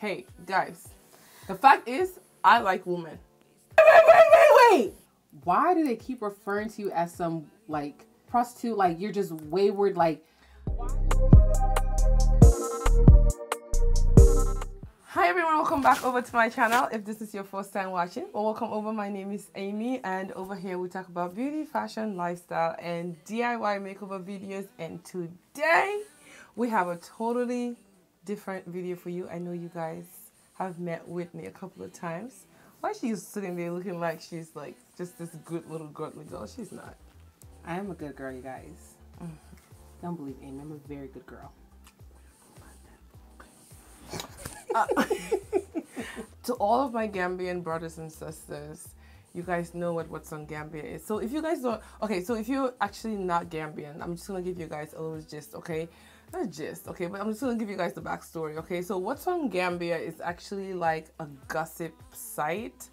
hey, guys, the fact is, I like women. Wait, wait, wait, wait. Why do they keep referring to you as some like prostitute? Like you're just wayward. Like Hi everyone, welcome back over to my channel. If this is your first time watching, well, welcome over. My name is Amy, and over here we talk about beauty, fashion, lifestyle, and DIY makeover videos. And today we have a totally different video for you. I know you guys have met Whitney a couple of times. Why she's sitting there looking like she's like just this good little girly girl? She's not. I am a good girl, you guys. Mm. Don't believe Amy. I'm a very good girl. to all of my Gambian brothers and sisters, you guys know what what's on Gambia is. So if you guys don't, okay, so if you're actually not Gambian, I'm just gonna give you guys a little gist, okay? Not gist, okay, but I'm just gonna give you guys the backstory, okay? So what's on Gambia is actually like a gossip site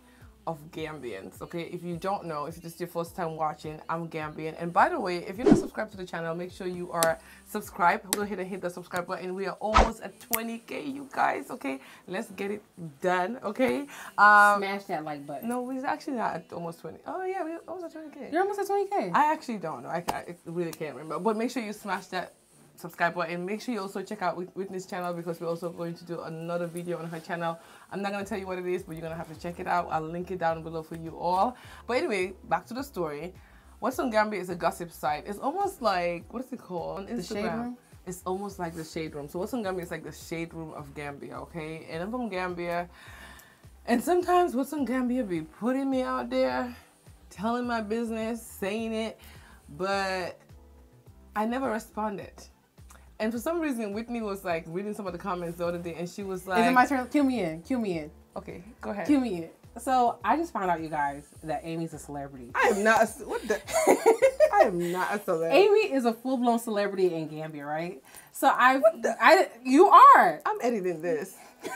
of Gambians, okay? If you don't know, if this is your first time watching, I'm Gambian. And by the way, if you're not subscribed to the channel, make sure you are subscribed. Go ahead and hit the subscribe button. We are almost at 20k, you guys, okay? Let's get it done, okay? Um, Smash that like button. no, we're actually not at almost 20. Oh, yeah, we're almost at 20k. You're almost at 20k. I actually don't know. I, I really can't remember. But make sure you smash that subscribe button. Make sure you also check out Whitney's channel because we're also going to do another video on her channel. I'm not going to tell you what it is, but you're going to have to check it out. I'll link it down below for you all. But anyway, back to the story. What's on Gambia is a gossip site. It's almost like, what is it called? On Instagram. Shade Room? It's almost like the shade room. So what's on Gambia is like the shade room of Gambia, okay? And I'm from Gambia. And sometimes what's on Gambia be putting me out there, telling my business, saying it, but I never responded. And for some reason, Whitney was like reading some of the comments the other day, and she was like, Is it my turn? Cue me in. Cue me in. "Okay, go ahead." Cue me in. So I just found out, you guys, that Amy's a celebrity. I am not. A, what the? I am not a celebrity. Amy is a full blown celebrity in Gambia, right? So I, I, you are. I'm editing this.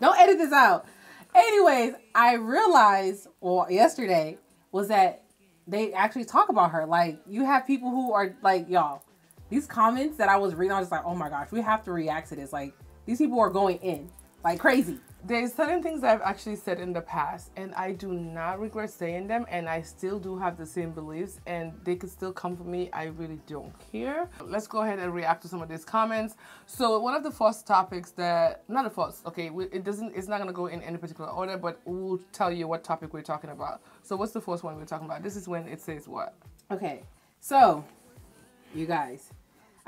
Don't edit this out. Anyways, I realized, well, yesterday was that they actually talk about her. Like, you have people who are like, y'all, these comments that I was reading, I was just like, oh my gosh, we have to react to this. Like, these people are going in like crazy. There's certain things I've actually said in the past, and I do not regret saying them, and I still do have the same beliefs, and they could still come for me. I really don't care. Let's go ahead and react to some of these comments. So one of the first topics that, not the first, okay, it doesn't, it's not gonna go in any particular order, but we'll tell you what topic we're talking about. So what's the first one we're talking about? This is when it says what? Okay, so you guys,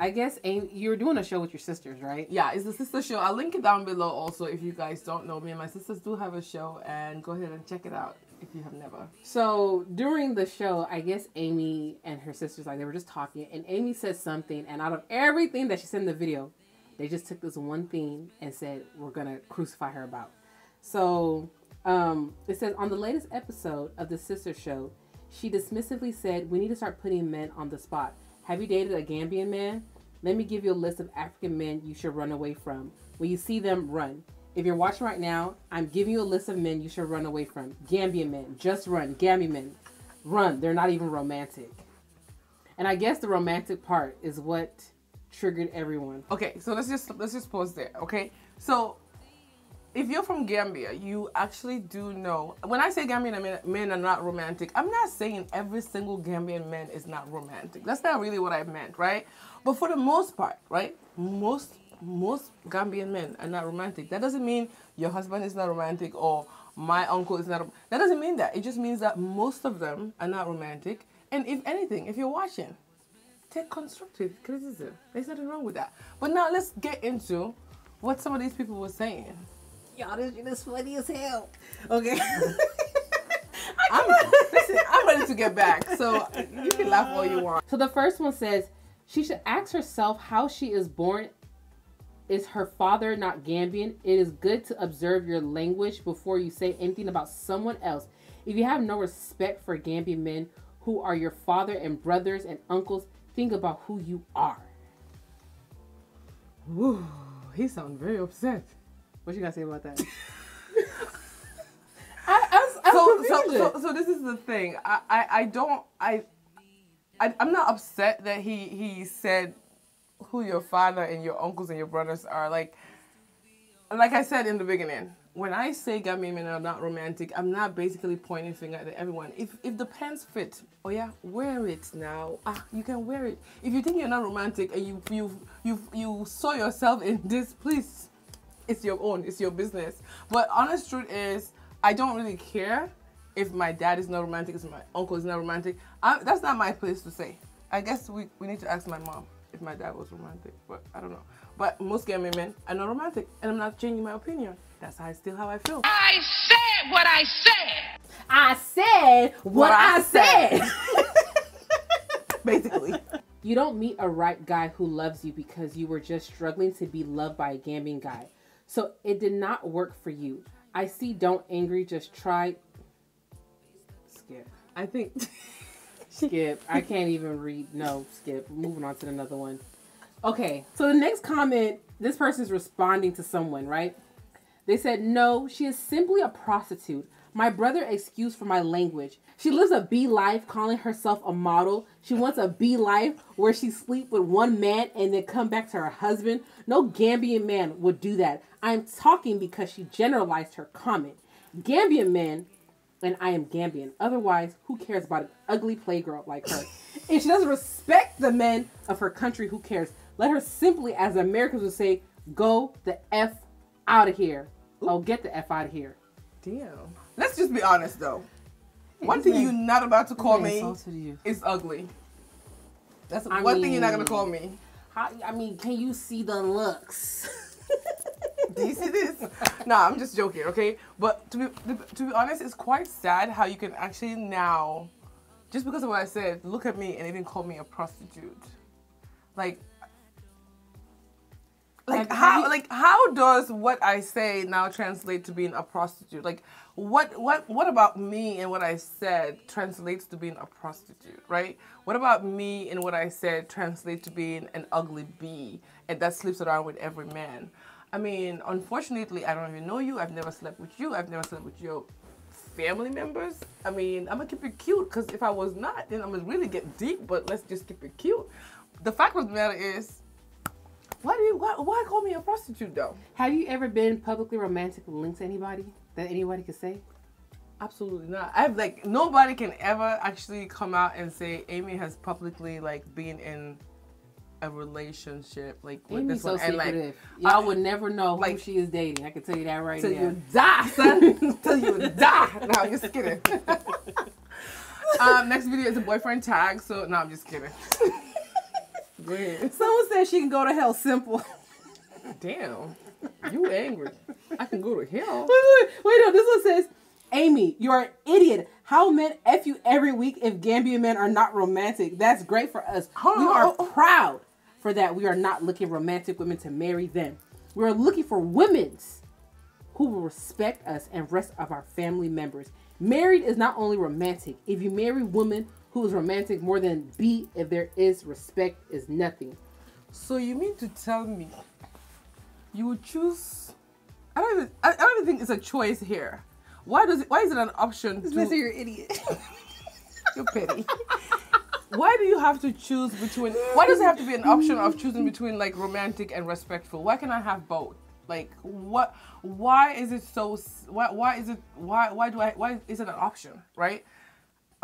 I guess Amy, you're doing a show with your sisters, right? Yeah, it's a sister show. I'll link it down below also if you guys don't know. Me and my sisters do have a show, and go ahead and check it out if you have never. So during the show, I guess Amy and her sisters like they were just talking, and Amy said something, and out of everything that she said in the video, they just took this one thing and said we're gonna crucify her about. So um, it says on the latest episode of the sister show, she dismissively said we need to start putting men on the spot. Have you dated a Gambian man? Let me give you a list of African men you should run away from. When you see them, run. If you're watching right now, I'm giving you a list of men you should run away from. Gambian men, just run. Gambian men, run. They're not even romantic. And I guess the romantic part is what triggered everyone. Okay, so let's just let's just pause there. Okay, so if you're from Gambia, you actually do know. When I say Gambian men, men are not romantic, I'm not saying every single Gambian man is not romantic. That's not really what I meant, right? But for the most part, right? Most most Gambian men are not romantic. That doesn't mean your husband is not romantic or my uncle is not. That doesn't mean that. It just means that most of them are not romantic. And if anything, if you're watching, take constructive criticism. There's nothing wrong with that. But now let's get into what some of these people were saying. Y'all, this funny as hell. Okay. I'm, listen, I'm ready to get back, so you can laugh all you want. So the first one says she should ask herself how she is born. Is her father not Gambian? It is good to observe your language before you say anything about someone else. If you have no respect for Gambian men who are your father and brothers and uncles, think about who you are. Whew, he sounds very upset. What you gotta say about that? I, I, was, I So, so, so, so this is the thing. I, I, I don't, I, I, I'm not upset that he, he said who your father and your uncles and your brothers are. Like, like I said in the beginning, when I say Gambian men are not romantic, I'm not basically pointing finger at everyone. If if the pants fit, oh yeah, wear it now. Ah, you can wear it. If you think you're not romantic and you you you you saw yourself in this, please, it's your own. It's your business. But honest truth is, I don't really care if my dad is not romantic, if my uncle is not romantic. I, that's not my place to say. I guess we, we need to ask my mom if my dad was romantic, but I don't know. But most Gambian men are not romantic, and I'm not changing my opinion. That's how, I still how I feel. I said what I said. I said what, What I I said. Basically. you don't meet a right guy who loves you because you were just struggling to be loved by a Gambian guy. So it did not work for you. I see don't angry, just try skip. I think Skip. I can't even read. No, skip. Moving on to another one. Okay, so the next comment, this person's responding to someone, right? They said, No, she is simply a prostitute. My brother excuse for my language. She lives a B life, calling herself a model. She wants a B life where she sleep with one man and then come back to her husband. No Gambian man would do that. I'm talking because she generalized her comment. Gambian men and I am Gambian. Otherwise, who cares about an ugly playgirl like her? and she doesn't respect the men of her country, who cares? Let her simply, as Americans would say, go the F out of here. Oh, get the F out of here. Damn. Let's just be honest though. One thing you're not about to call me is ugly. That's I one thing you're not gonna call me. How, I mean, can you see the looks? Do you see this? nah, I'm just joking, okay? But to be to be honest, it's quite sad how you can actually now, just because of what I said, look at me and even call me a prostitute. Like, like how like how does what I say now translate to being a prostitute? Like, what what what about me and what I said translates to being a prostitute, right? What about me and what I said translates to being an ugly bee and that sleeps around with every man? I mean, unfortunately, I don't even know you. I've never slept with you. I've never slept with your family members. I mean, I'm gonna keep it cute because if I was not, then I'm gonna really get deep. But let's just keep it cute. The fact of the matter is, why do you why, why call me a prostitute though? Have you ever been publicly romantically linked to anybody that anybody could say? Absolutely not. I've like nobody can ever actually come out and say Amy has publicly like been in a relationship like with Amy's this so one and like I- would never know who she is dating. I can tell you that right till now. you die, son. till you die. No, I'm just kidding. um, next video is a boyfriend tag. So no, I'm just kidding. Someone said she can go to hell simple. Damn, you angry? I can go to hell. wait, wait, wait, no, this one says, Amy, you're an idiot. How men F you every week if Gambian men are not romantic. That's great for us. Hold we are oh, oh. proud for that. We are not looking romantic women to marry them. We're looking for women's who will respect us and rest of our family members. Married is not only romantic. If you marry women who is romantic more than B, if there is respect, is nothing. So you mean to tell me you would choose? I don't even. I, I don't even think it's a choice here. Why does it? Why is it an option? To, you're an idiot. You're petty. Why do you have to choose between? Why does it have to be an option of choosing between like romantic and respectful? Why can I have both? Like what? Why is it so? Why? Why is it? Why? Why do I? Why is it an option? Right?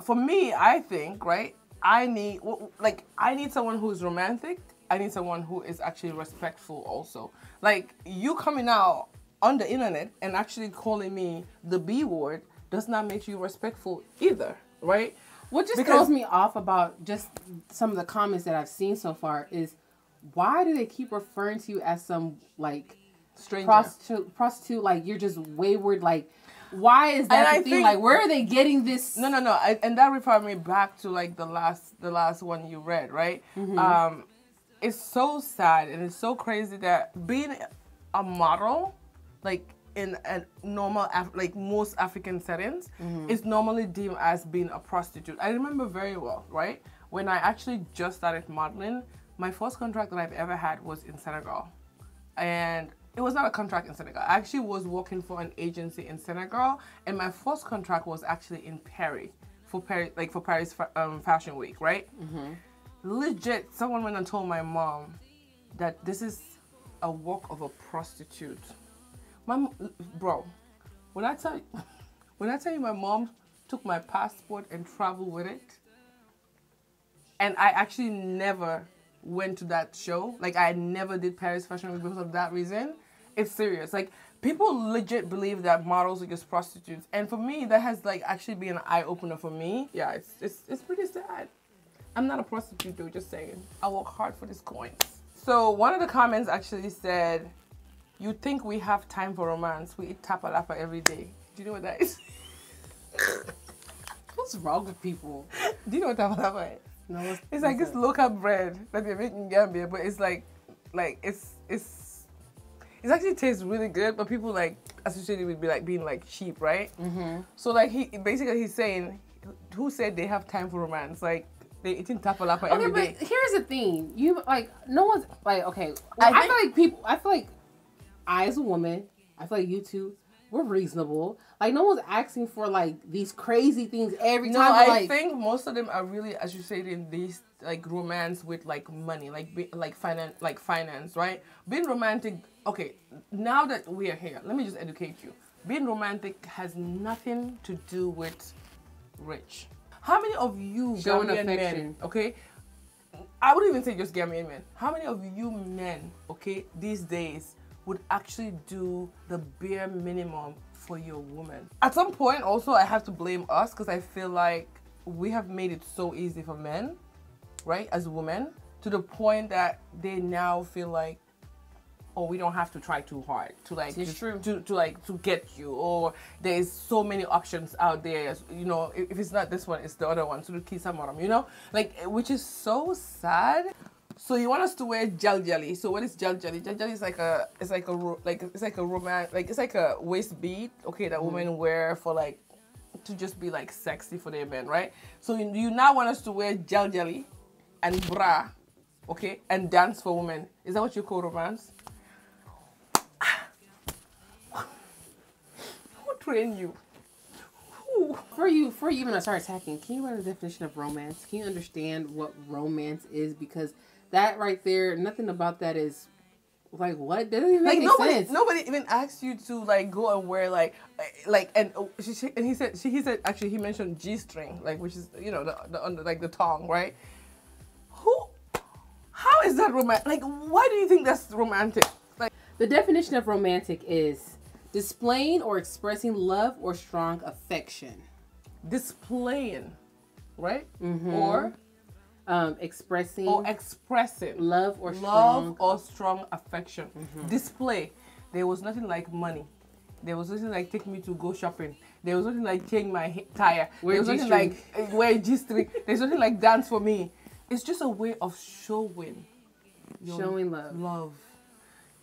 For me, I think right. I need like I need someone who's romantic. I need someone who is actually respectful also. Like you coming out on the internet and actually calling me the B word does not make you respectful either, right? What just Because- throws me off about just some of the comments that I've seen so far is why do they keep referring to you as some like Stranger. prostitute prostitute like you're just wayward like why is that And the I thing think- like where are they getting this No, no, no. I, and that referred me back to like the last, the last one you read, right? Um, it's so sad and it's so crazy that being a model, like in a normal, Af- like most African settings, is normally deemed as being a prostitute. I remember very well, right? When I actually just started modeling, my first contract that I've ever had was in Senegal and it was not a contract in Senegal. I actually was working for an agency in Senegal, and my first contract was actually in Paris for Paris, like for Paris um, Fashion Week, right? Legit, someone went and told my mom that this is a work of a prostitute. My bro, when I tell you, when I tell you my mom took my passport and traveled with it, and I actually never went to that show. Like I never did Paris Fashion Week because of that reason. It's serious. Like people legit believe that models are just prostitutes, and for me, that has like actually been an eye opener for me. Yeah, it's it's it's pretty sad. I'm not a prostitute though. Just saying. I work hard for these coins. So one of the comments actually said, "You think we have time for romance? We eat tapalapa every day. Do you know what that is? What's wrong with people? Do you know what tapalapa is? No, It's like this local bread that they make in Gambia, but it's like, like it's it's it actually tastes really good, but people like associate it with be like being like cheap, right? Mm-hmm. So like he basically he's saying, who said they have time for romance? Like they eating tapalapa Okay, every but here's the thing. You like no one's like okay. I I, think- feel like people. I feel like I as a woman. I feel like you two. We're reasonable. Like no one's asking for like these crazy things every No, time. I like, think most of them are really associating these like romance with like money, like be, like finance, like finance, right? Being romantic. Okay, now that we are here, let me just educate you. Being romantic has nothing to do with rich. How many of you Showing Gambian men, okay? I wouldn't even say just Gambian men. How many of you men, okay, these days would actually do the bare minimum for your woman? At some point, also, I have to blame us because I feel like we have made it so easy for men, right, as women, to the point that they now feel like, oh, we don't have to try too hard to like It's true. to, to like to get you, or there's so many options out there. You know, if, if it's not this one, it's the other one. So the kiss them, you know, like which is so sad. So you want us to wear gel jelly. So what is gel jelly? Gel jelly is like a it's like a like it's like a romance like it's like a waist bead, okay, that mm-hmm. women wear for like to just be like sexy for their men, right? So you, you now want us to wear gel jelly and bra, okay, and dance for women. Is that what you call romance? Who trained you? For you, for you even I start attacking, can you learn the definition of romance? Can you understand what romance is? Because that right there, nothing about that is like what doesn't even Like make nobody, sense. nobody even asked you to like go and wear like, eh, like and oh, she, she and he said she he said actually he mentioned g string like which is you know the, the under like the tongue right. Who? How is that romantic? Like why do you think that's romantic? Like The definition of romantic is displaying or expressing love or strong affection. displaying, right? Mm-hmm. Or Um, expressing or expressing love or love strong. Or strong affection. Display. There was nothing like money. There was nothing like take me to go shopping. There was nothing like change my tire. Wear there was nothing like uh, wear G string. There's nothing like dance for me. It's just a way of showing Showing love. Love.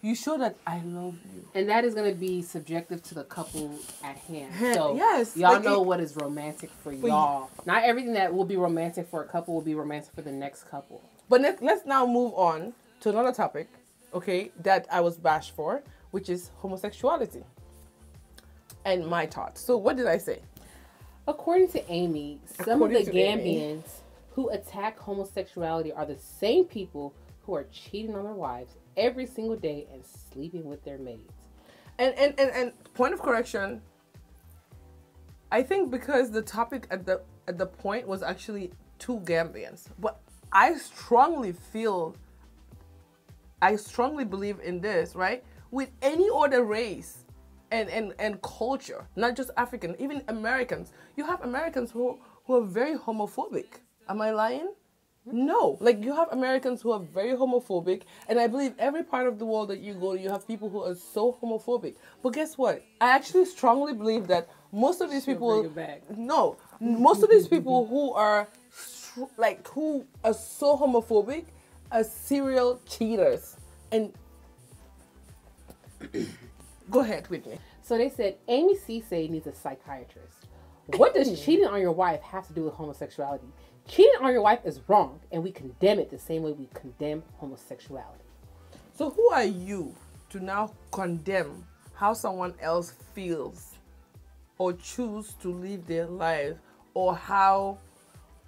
You show that I love you. And that is going to be subjective to the couple at hand. So yes, y'all like know it- what is romantic for y'all. Not everything that will be romantic for a couple will be romantic for the next couple. But let's, let's now move on to another topic, okay, that I was bashed for, which is homosexuality and my thoughts. So, what did I say? According to Amy, some According of the to Amy. Gambians who attack homosexuality are the same people who are cheating on their wives every single day and sleeping with their maids. And, and, and, and point of correction, I think because the topic at the at the point was actually two Gambians, but I strongly feel, I strongly believe in this, right? With any other race and, and, and culture, not just African, even Americans, you have Americans who, who are very homophobic. Am I lying? No, like you have Americans who are very homophobic, and I believe every part of the world that you go to, you have people who are so homophobic. But guess what? I actually strongly believe that most of these She'll people, bring it back. no, most of these people who are like who are so homophobic are serial cheaters. And go ahead with me. So they said Amy Ceesay needs a psychiatrist. What does hmm. cheating on your wife have to do with homosexuality? Cheating on your wife is wrong, and we condemn it the same way we condemn homosexuality. So who are you to now condemn how someone else feels or choose to live their life or how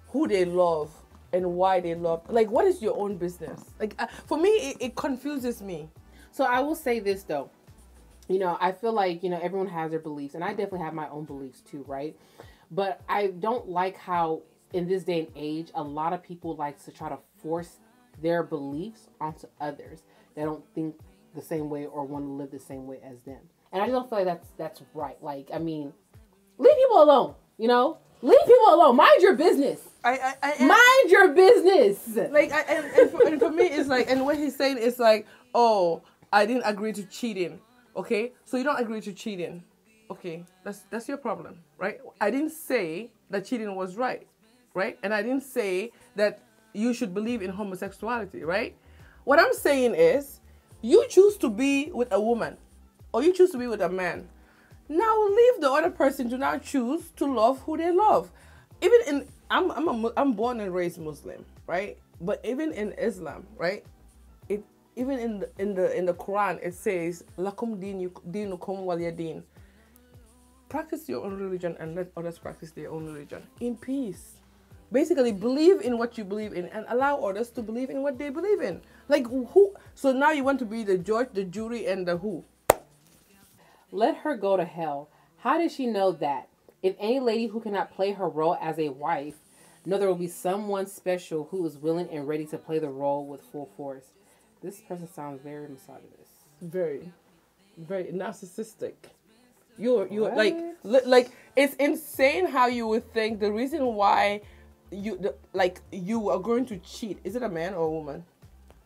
who they love and why they love like what is your own business like uh, for me it, it confuses me So I will say this though. you know, I feel like, you know, everyone has their beliefs, and I definitely have my own beliefs too, right? But I don't like how, in this day and age, a lot of people like to try to force their beliefs onto others that don't think the same way or want to live the same way as them. And I just don't feel like that's that's right. Like, I mean, leave people alone, you know? Leave people alone. Mind your business. I, I, I Mind your business. like I, and, and, for, and for me it's like and what he's saying is like oh i didn't agree to cheating okay so you don't agree to cheating okay that's that's your problem right i didn't say that cheating was right right? And i didn't say that you should believe in homosexuality right? What i'm saying is you choose to be with a woman or you choose to be with a man. Now leave the other person to now choose to love who they love. Even in i'm i'm a, i'm born and raised muslim right? But even in islam right? It even in the in the in the quran it says lakum dinu- dinukum waliyadin practice your own religion and let others practice their own religion. In peace basically believe in what you believe in and allow others to believe in what they believe in like who so now you want to be the judge the jury and the who Let her go to hell. How did she know that? If any lady who cannot play her role as a wife, know there will be someone special who is willing and ready to play the role with full force. This person sounds very misogynist. very very narcissistic you're you're like What? li- like it's insane how you would think the reason why you the, like you are going to cheat is it a man or a woman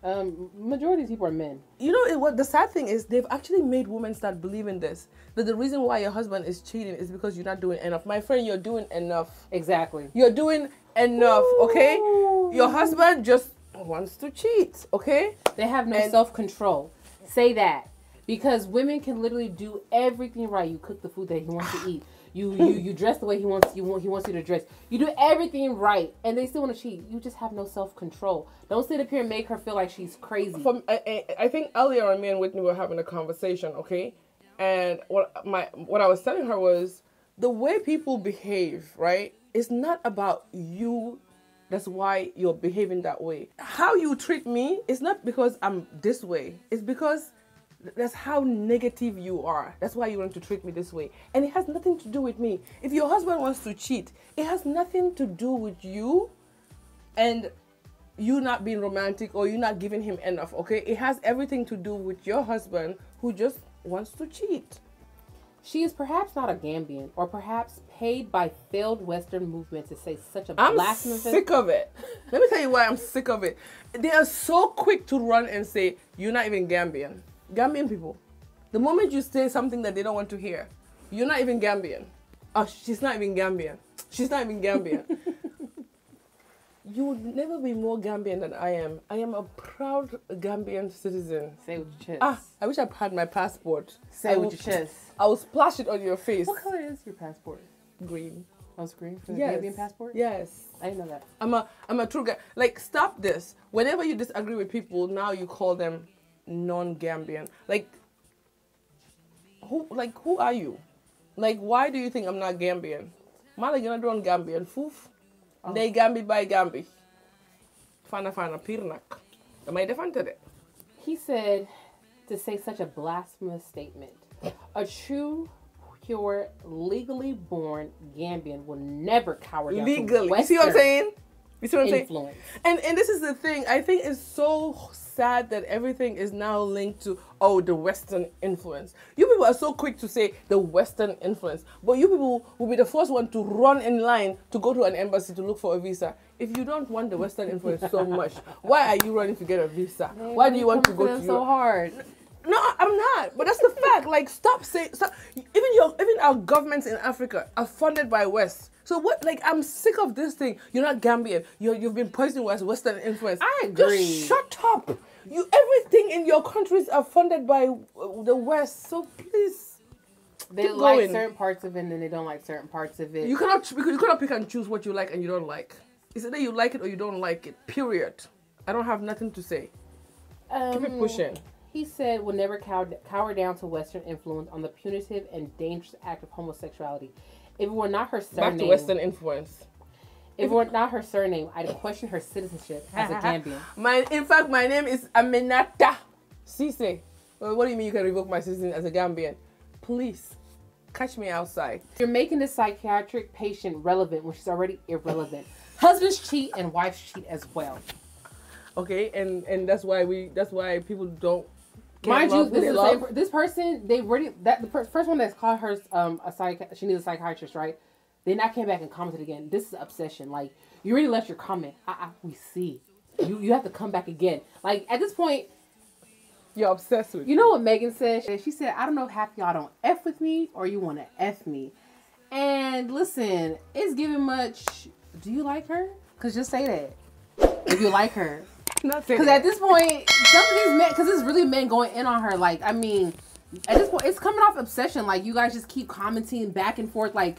Um, majority of people are men. you know it, what the sad thing is they've actually made women start believing this that the reason why your husband is cheating is because you're not doing enough my friend you're doing enough Exactly. you're doing enough okay your husband just wants to cheat okay They have no And- self control. Say that. Because women can literally do everything right. You cook the food that he wants to eat. You you you dress the way he wants you want he wants you to dress. You do everything right, and they still want to cheat. You just have no self control. Don't sit up here and make her feel like she's crazy. from I, I, think earlier on me and Whitney were having a conversation, okay? And what my what I was telling her was the way people behave, right? It's not about you. That's why you're behaving that way. How you treat me is not because I'm this way. It's because that's how negative you are. That's why you want to treat me this way. And it has nothing to do with me. If your husband wants to cheat, it has nothing to do with you and you not being romantic or you not giving him enough, okay? It has everything to do with your husband who just wants to cheat. She is perhaps not a Gambian, or perhaps paid by failed Western movement to say such a I'm blasphemous. sick of it. Let me tell you why I'm sick of it. They are so quick to run and say, You're not even Gambian. Gambian people. The moment you say something that they don't want to hear, you're not even Gambian. Oh, she's not even Gambian. She's not even Gambian. you would never be more Gambian than I am. I am a proud Gambian citizen. Say with your chest. Ah, I wish I had my passport. Say I with will- your chest. I will splash it on your face. What color is your passport? Green. Oh, it's green for the Yes. Gambian passport. Yes. I didn't know that. I'm a I'm a true guy. Like stop this. Whenever you disagree with people, now you call them non-Gambian. Like who like who are you? Like why do you think I'm not Gambian? Mala gonna do Gambian foof. Oh. They Gambi by Gambi. Fana fana pirnak. Damay defante de. He said to say such a blasphemous statement. A true, pure, legally born Gambian will never cower down to Legally. You see what I'm saying? You see what I'm saying? And and this is the thing. I think it's so sad that everything is now linked to oh the Western influence. You people are so quick to say the Western influence, but you people will be the first one to run in line to go to an embassy to look for a visa. If you don't want the Western influence so much, why are you running to get a visa? Why do you want to go to so Europe? hard? No, I'm not. But that's the fact. Like, stop saying. Stop. Even your, even our governments in Africa are funded by West. So what? Like, I'm sick of this thing. You're not Gambian. You're, you've been poisoned West Western influence. I agree. Just shut up. You everything in your countries are funded by uh, the West. So please, They Keep like going. certain parts of it, and then they don't like certain parts of it. you cannot you cannot pick and choose what you like and you don't like. It's either you like it or you don't like it. Period. I don't have nothing to say. Keep it Um, pushing. He said will never cower, cower down to Western influence on the punitive and dangerous act of homosexuality. If it were not her surname, Back to Western influence. If it were not her surname, I'd question her citizenship as a Gambian. My, in fact, my name is Aminata Ceesay. Well, what do you mean you can revoke my citizenship as a Gambian? Please, catch me outside. You're making the psychiatric patient relevant when she's already irrelevant. Husbands cheat and wives cheat as well. Okay, and and that's why we that's why people don't. Mind you, this is the same, this person they already that the per- first one that's called her um a psych she needs a psychiatrist right. Then I came back and commented again. This is obsession. Like you already left your comment. Uh, uh we see. You you have to come back again. Like at this point, You're obsessed with. you know what Megan said? She said, I don't know if half y'all don't F with me or you want to F me. And listen, it's giving much. Do you like her? Because just say that. If you like her. Not saying Because at this point, some of these men, because it's really men going in on her. Like, I mean, at this point, it's coming off obsession. Like, you guys just keep commenting back and forth. Like,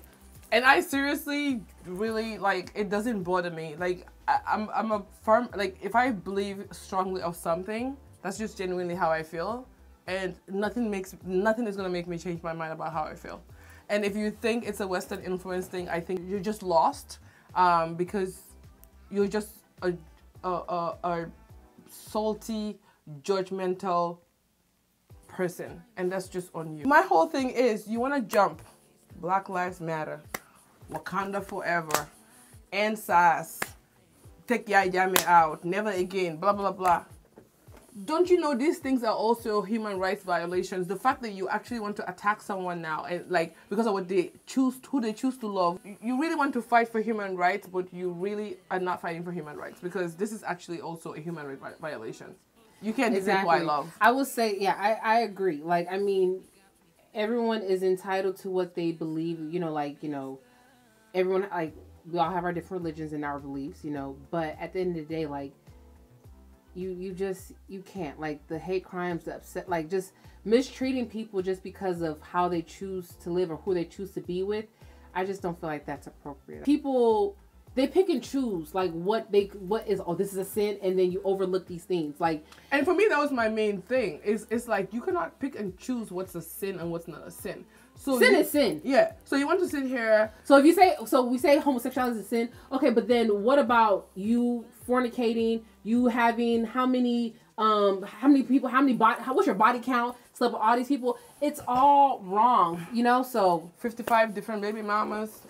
and I seriously really like it doesn't bother me. Like I, I'm I'm a firm like if I believe strongly of something, that's just genuinely how I feel, and nothing makes nothing is gonna make me change my mind about how I feel. And if you think it's a Western influence thing, I think you're just lost um, because you're just a a, a, a salty, judgmental person, and that's just on you. My whole thing is you want to jump. Black Lives Matter, Wakanda Forever, and SARS, take Yahya Jammeh out, never again, blah blah blah. Don't you know these things are also human rights violations? The fact that you actually want to attack someone now, and like because of what they choose, who they choose to love, you really want to fight for human rights, but you really are not fighting for human rights because this is actually also a human rights vi- violation. You can't exactly. why love. I will say, yeah, I, I agree. Like, I mean, everyone is entitled to what they believe. You know, like, you know, everyone, like, we all have our different religions and our beliefs, you know, but at the end of the day, like, you you just you can't like the hate crimes the upset like just mistreating people just because of how they choose to live or who they choose to be with i just don't feel like that's appropriate. People they pick and choose like what they what is oh this is a sin and then you overlook these things like And for me, that was my main thing. Is it's like you cannot pick and choose what's a sin and what's not a sin. So sin you- is sin Yeah. So you want to sit here so if you say so we say homosexuality is a sin okay but then what about you fornicating you having how many um how many people how many body how, what's your body count slept with all these people it's all wrong you know so 55 different baby mamas.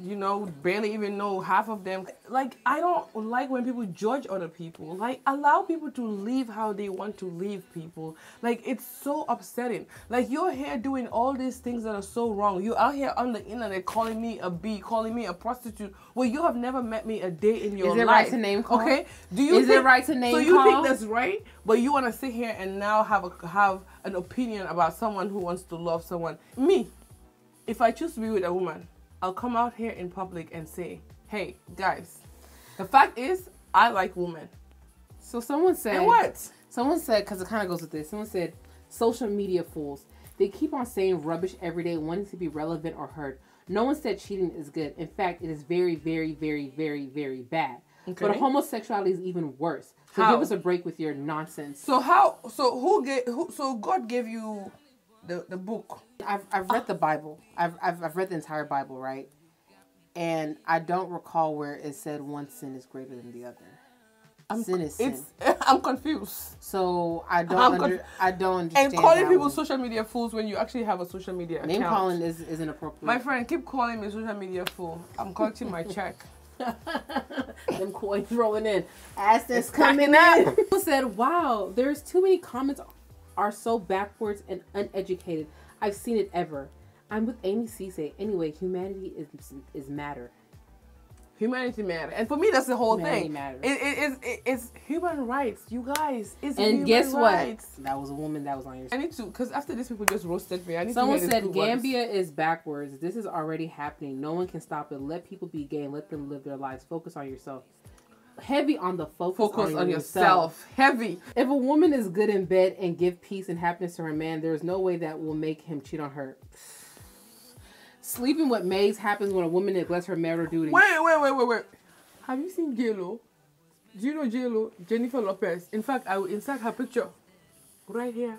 You know, barely even know half of them. Like, I don't like when people judge other people. Like, allow people to live how they want to live, people. Like, it's so upsetting. Like, you're here doing all these things that are so wrong. You're out here on the internet calling me a B, calling me a prostitute. Well, you have never met me a day in your life. Is it life. right to name call? Okay? Do you Is it right to name So you call? think that's right? But you want to sit here and now have a have an opinion about someone who wants to love someone. Me, if I choose to be with a woman, I'll come out here in public and say, "Hey, guys, the fact is, I like women." so someone said And what? Someone said, because it kind of goes with this. Someone said, social media fools. They keep on saying rubbish every day, wanting to be relevant or heard. No one said cheating is good. In fact, it is very, very, very, very, very bad. Okay. But homosexuality is even worse. So How? give us a break with your nonsense. So how? So who gave? Who, so God gave you the the book. I've, I've read the Bible. I've, I've, I've read the entire Bible, right? And I don't recall where it said one sin is greater than the other. sin is sin. It's I'm confused. so I don't I'm under, I don't understand. And calling people one. social media fools when you actually have a social media name account. calling is, is inappropriate. My friend, keep calling me social media fool. I'm collecting my check. them coins rolling in. Assets It's coming up. People said, "Wow, there's too many comments are so backwards and uneducated. I've seen it ever." I'm with Amy Ceesay. Anyway, humanity is is matter. Humanity matter, and for me, that's the whole Humanity thing. matters. It, it, it's, it, it's human rights, you guys. It's And human guess what? rights. That was a woman that was on your. I need to, because after this, people just roasted me. I need Someone to said this good ones. Gambia is backwards. This is already happening. No one can stop it. Let people be gay and let them live their lives. Focus on yourself. Heavy on the focus, Focus on, on yourself. yourself. Heavy. If a woman is good in bed and give peace and happiness to her man, there is no way that will make him cheat on her. Sleeping with maids happens when a woman neglects her marital duties. Wait, wait, wait, wait, wait. Have you seen J-Lo? Do you know J-Lo? Jennifer Lopez. In fact, I will insert her picture right here.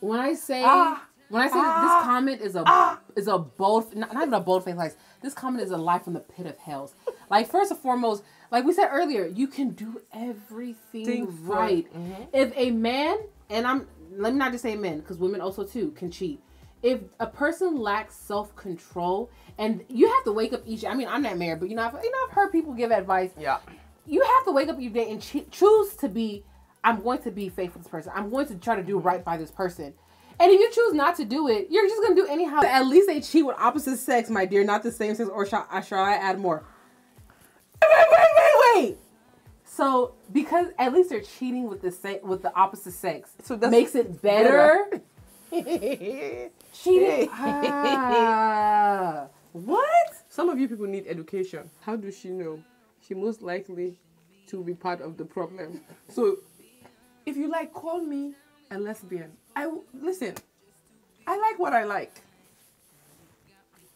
When I say Ah. when I say that this comment is a is a bold not, not even a bold face like this comment is a lie from the pit of hell. Like first and foremost, like we said earlier, you can do everything right. Mhm. If a man and I'm let me not just say men, because women also too can cheat. If a person lacks self control, and you have to wake up each, I mean, I'm not married, but you know, I've, you know, I've heard people give advice. Yeah. You have to wake up each day and che- choose to be. I'm going to be faithful to this person. I'm going to try to do right by this person. And if you choose not to do it, you're just gonna do anyhow. At least they cheat with opposite sex, my dear, not the same sex. Or shall, shall I add more? Wait, wait, wait, wait. So because at least they're cheating with the same with the opposite sex, So that's makes it better. Cheating. Ah, what? Some of you people need education. How does she know? She most likely to be part of the problem. So, if you like, call me a lesbian. I w- listen. I like what I like.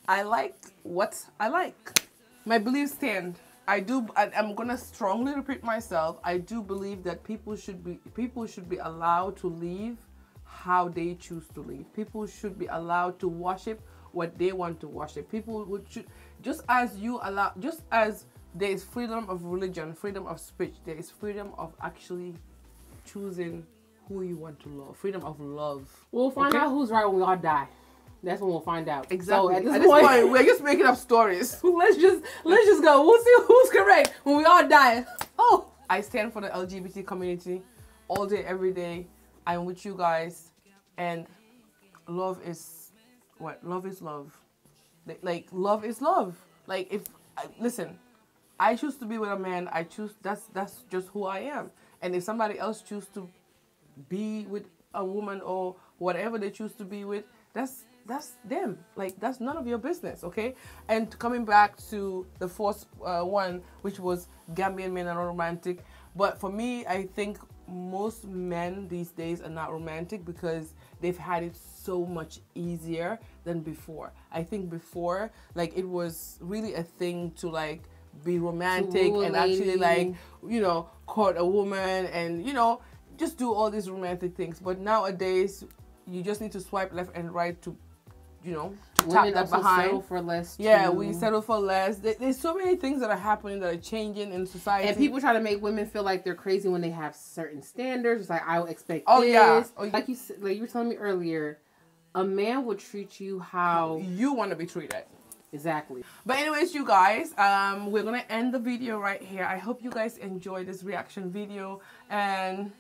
I like what I like. My beliefs stand. I do. I, I'm gonna strongly repeat myself. I do believe that people should be people should be allowed to live how they choose to live. People should be allowed to worship what they want to worship. People would should just as you allow, just as there is freedom of religion, freedom of speech, there is freedom of actually choosing who you want to love. Freedom of love. We'll find Okay? out who's right when we all die. That's when we'll find out. Exactly. So at this, At this point, point, we're just making up stories. let's just let's just go. We'll see who's correct when we all die. Oh, I stand for the LGBT community all day, every day. I'm with you guys, and love is what? Love is love. Like- Like love is love. Like if listen, I choose to be with a man. I choose. That's that's just who I am. And if somebody else choose to be with a woman or whatever they choose to be with, that's that's them. Like that's none of your business, okay? And coming back to the first uh, one, which was Gambian men are not romantic, but for me, I think most men these days are not romantic because they've had it so much easier than before. I think before, like it was really a thing to like be romantic woo a and actually like you know court a woman and you know just do all these romantic things but nowadays you just need to swipe left and right to you know women that behind settle for less. yeah too. we settle for less there's so many things that are happening that are changing in society And people try to make women feel like they're crazy when they have certain standards. It's like I will expect Oh, this. yeah. Oh, like you like you were telling me earlier, a man will treat you how you want to be treated exactly. But anyways, you guys, um, we're gonna end the video right here. I hope you guys enjoyed this reaction video and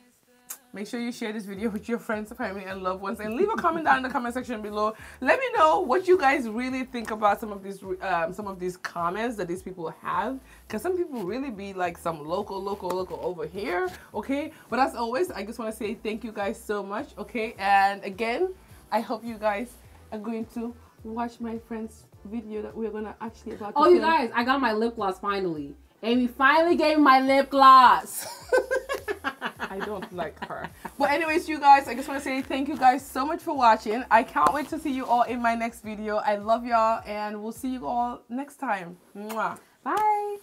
make sure you share this video with your friends, family, and loved ones, and leave a comment down in the comment section below. Let me know what you guys really think about some of these um, some of these comments that these people have, because some people really be like some local, local, local over here. Okay, but as always, I just want to say thank you guys so much. Okay, and again, I hope you guys are going to watch my friend's video that we're gonna actually about Oh, you film. guys, I got my lip gloss finally. Amy finally gave me my lip gloss. I don't like her. But anyways, you guys, I just want to say thank you guys so much for watching. I can't wait to see you all in my next video. I love y'all and we'll see you all next time. Mwah. Bye.